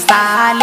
style.